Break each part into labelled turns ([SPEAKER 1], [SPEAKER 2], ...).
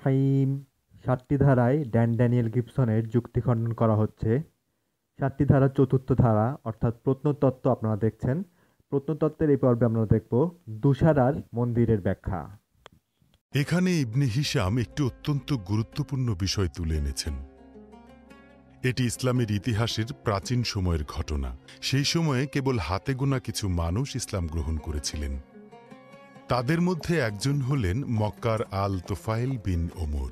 [SPEAKER 1] রহিম। সাতটি ধারায় Dan Daniel গিবসনের যুক্তি খণ্ডন করা হচ্ছে। সাতটি ধারা চতুর্থ ধারা, অর্থাৎ প্রত্নতত্ত্ব আপনারা দেখছেন। প্রত্নতত্ত্বের এই পর্বে আমরা দেখব দুশারার মন্দিরের ব্যাখ্যা।
[SPEAKER 2] এখানে ইবনে হিসাম একটি অত্যন্ত গুরুত্বপূর্ণ বিষয় তুলে এনেছেন। এটি ইসলামের ইতিহাসের প্রাচীন সময়ের ঘটনা। সেই সময়ে কেবল হাতে গোনা কিছু মানুষ ইসলাম গ্রহণ করেছিলেন। তাদের মধ্যে একজন হলেন মক্কার আল তোফাইল বিন ওমর।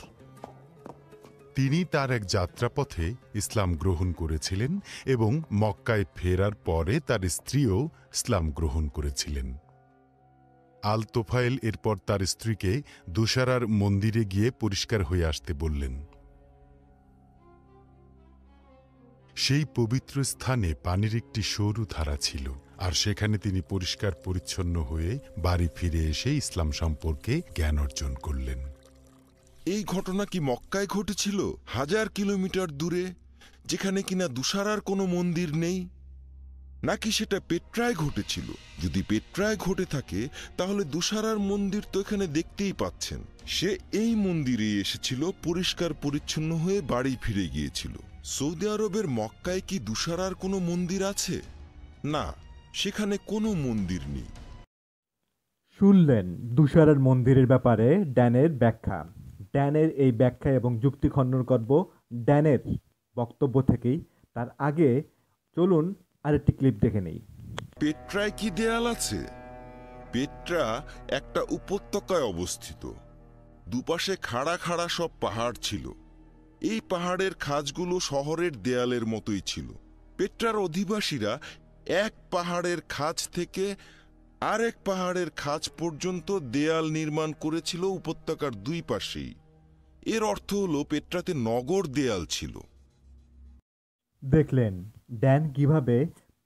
[SPEAKER 2] তিনি তার এক যাত্রাপথে ইসলাম গ্রহণ করেছিলেন এবং মক্কায় ফেরার পরে তার স্ত্রীও ইসলাম গ্রহণ করেছিলেন। আল তোফাইল এরপর তার স্ত্রীকে দুসারার মন্দিরে গিয়ে পরিষ্কার হয়ে আসতে বললেন। সেই পবিত্র স্থানে পানির একটি সরু ধারা ছিল, আর সেখানে তিনি পরিষ্কার পরিচ্ছন্ন হয়ে বাড়ি ফিরে এসে ইসলাম সম্পর্কে জ্ঞান অর্জন করলেন।
[SPEAKER 3] এই ঘটনা কি মক্কায় ঘটেছিল? হাজার কিলোমিটার দূরে, যেখানে কিনা দুসারার কোনো মন্দির নেই? নাকি সেটা পেট্রায় ঘটেছিল? যদি পেট্রায় ঘটে থাকে, তাহলে দুসারার মন্দির তো এখানে দেখতেই পাচ্ছেন। সে এই মন্দিরে এসেছিল, পরিষ্কার পরিচ্ছন্ন হয়ে বাড়ি ফিরে গিয়েছিল। সৌদি আরবের মক্কায় কি দুসারার কোনো মন্দির আছে? না, সেখানে কোনো মন্দির নেই।
[SPEAKER 1] শুনলেন দুশারার মন্দিরের ব্যাপারে ড্যানের ব্যাখ্যা। ড্যানের এই ব্যাখ্যা এবং যুক্তি খণ্ডন করব ড্যানের বক্তব্য থেকেই। তার আগে চলুন আরেকটি ক্লিপ দেখে নেই।
[SPEAKER 3] পেট্রায় কি দেয়াল আছে? পেট্রা একটা উপত্যকায় অবস্থিত। দুপাশে খাড়া খাড়া সব পাহাড় ছিল। এই পাহাড়ের খাজগুলো শহরের দেয়ালের মতোই ছিল। পেট্রার অধিবাসীরা এক পাহাড়ের খাজ থেকে আরেক পাহাড়ের খাজ পর্যন্ত দেয়াল নির্মাণ করেছিল উপত্যকার দুই পাশেই। এর অর্থ হল পেট্রাতে নগর দেয়াল ছিল।
[SPEAKER 1] দেখলেন, ড্যান কীভাবে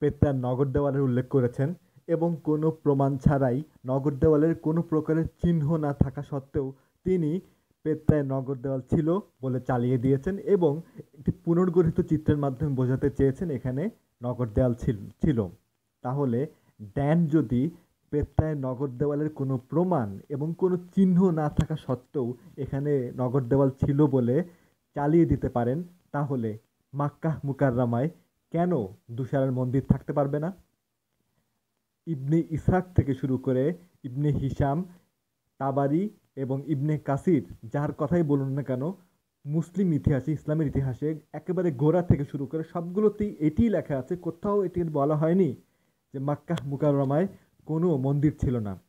[SPEAKER 1] পেত্রার নগর দেওয়ালের উল্লেখ করেছেন এবং কোনো প্রমাণ ছাড়াই নগর দেওয়ালের কোনো প্রকারের চিহ্ন না থাকা সত্ত্বেও তিনি পেত্তায় নগর দেওয়াল ছিল বলে চালিয়ে দিয়েছেন এবং একটি পুনর্গঠিত চিত্রের মাধ্যমে বোঝাতে চেয়েছেন এখানে নগর দেওয়াল ছিল। তাহলে ড্যান যদি পেত্তায় নগর দেওয়ালের কোনো প্রমাণ এবং কোনো চিহ্ন না থাকা সত্ত্বেও এখানে নগর দেওয়াল ছিল বলে চালিয়ে দিতে পারেন, তাহলে মাক্কাহ মুকাররামায় কেন দুশারার মন্দির থাকতে পারবে না? ইবনে ইসহাক থেকে শুরু করে ইবনে হিসাম তাবারি এবং ইবনে কাসির যার কথাই বলুন না কেন, মুসলিম ইতিহাসে, ইসলামের ইতিহাসে একেবারে গোড়া থেকে শুরু করে সবগুলোতেই এটিই লেখা আছে। কোথাও এটি বলা হয়নি যে মাক্কাহ মুকাররমায় কোনো মন্দির ছিল না।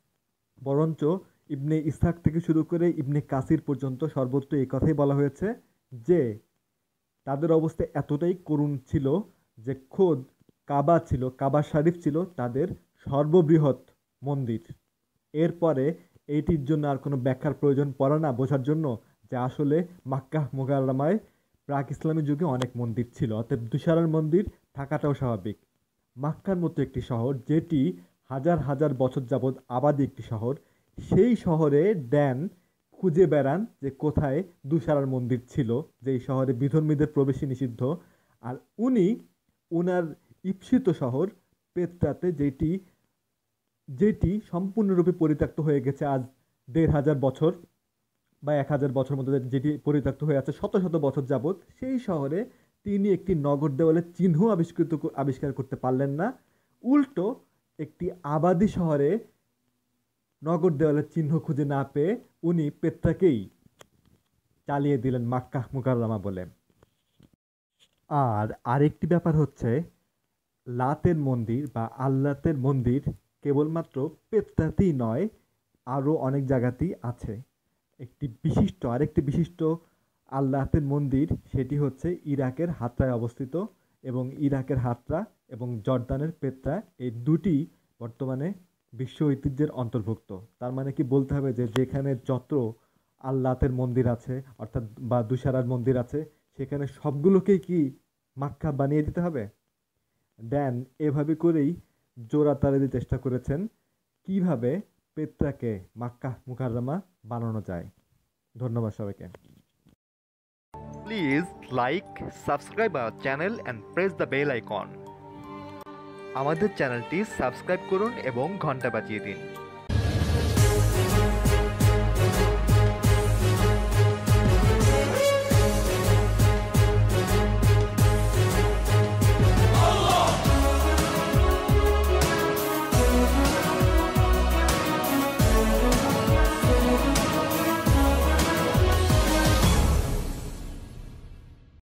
[SPEAKER 1] বরঞ্চ ইবনে ইসহাক থেকে শুরু করে ইবনে কাসির পর্যন্ত সর্বত্র এই কথাই বলা হয়েছে যে তাদের অবস্থা এতটাই করুণ ছিল যে খোদ কাবা ছিল, কাবা শরীফ ছিল তাদের সর্ববৃহৎ মন্দির। এরপরে এইটির জন্য আর কোনো ব্যাখ্যার প্রয়োজন পড়ে না, বোঝার জন্য যে আসলে মাক্কাহ মোগারামায় প্রাক ইসলামী যুগে অনেক মন্দির ছিল, অতএব দুশারার মন্দির থাকাটাও স্বাভাবিক। মাক্কার মতো একটি শহর যেটি হাজার হাজার বছর যাবৎ আবাদি একটি শহর, সেই শহরে ড্যান খুঁজে বেড়ান যে কোথায় দুশারার মন্দির ছিল, যেই শহরে বিধর্মীদের প্রবেশই নিষিদ্ধ। আর উনি ওনার ঈপ্সিত শহর পেত্রাতে যেটি যেটি সম্পূর্ণরূপে পরিত্যক্ত হয়ে গেছে আজ দেড় হাজার বছর বা এক হাজার বছর মধ্যে যেটি পরিত্যক্ত হয়ে আছে শত শত বছর যাবৎ, সেই শহরে তিনি একটি নগর দেওয়ালের চিহ্ন আবিষ্কৃত আবিষ্কার করতে পারলেন না। উল্টো একটি আবাদি শহরে নগর দেওয়ালের চিহ্ন খুঁজে না পেয়ে উনি পেত্রাকেই চালিয়ে দিলেন মাক্কাহ মুকাররামা বলে। আর আরেকটি ব্যাপার হচ্ছে, লাতের মন্দির বা আল্লাতের মন্দির কেবলমাত্র পেত্রাতেই নয়, আরও অনেক জায়গাতেই আছে। একটি বিশিষ্ট, আরেকটি বিশিষ্ট আল্লাহতের মন্দির সেটি হচ্ছে ইরাকের হাতরায় অবস্থিত এবং ইরাকের হাতরা এবং জর্দানের পেত্রা, এই দুটি বর্তমানে বিশ্ব ঐতিহ্যের অন্তর্ভুক্ত। তার মানে কি বলতে হবে যে যেখানে যত আল্লাতের মন্দির আছে, অর্থাৎ বা দুসারার মন্দির আছে, সেখানে সবগুলোকেই কি মাক্কা বানিয়ে দিতে হবে? ড্যান এভাবে করেই জোড়া তারেদি চেষ্টা করেছেন কীভাবে পেত্রাকে মাক্কা মুকাররমা বানানো যায়। ধন্যবাদ সবাইকে। Please like subscribe our channel and press the bell icon. আমাদের চ্যানেলটি সাবস্ক্রাইব করুন এবং ঘণ্টা বাজিয়ে দিন।